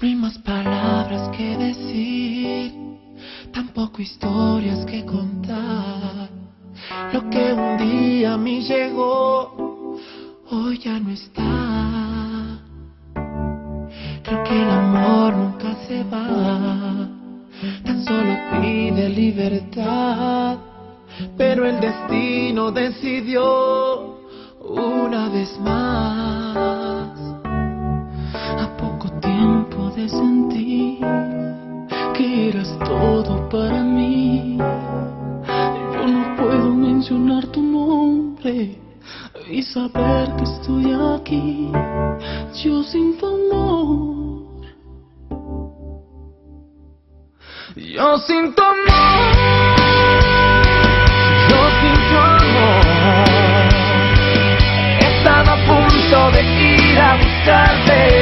No hay más palabras que decir, tampoco historias que contar. Lo que un día a mí llegó, hoy ya no está. Creo que el amor nunca se va, tan solo pide libertad. Pero el destino decidió una vez más. De sentir que eras todo para mí. Yo no puedo mencionar tu nombre y saber que estoy aquí. Yo sin amor. Yo sin tu amor. Yo sin tu amor. He estado a punto de ir a buscarte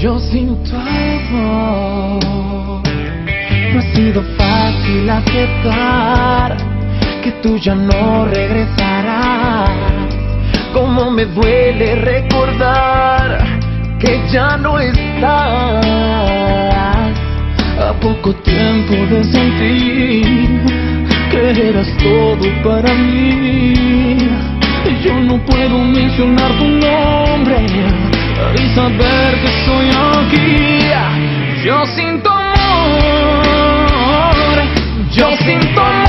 Yo sin tu amor. No ha sido fácil aceptar que tú ya no regresarás. Como me duele recordar que ya no estás. A poco tiempo de sentir que eras todo para mí. Yo no puedo mencionar tu nombre y. Yo sin tu amor, yo sin tu amor.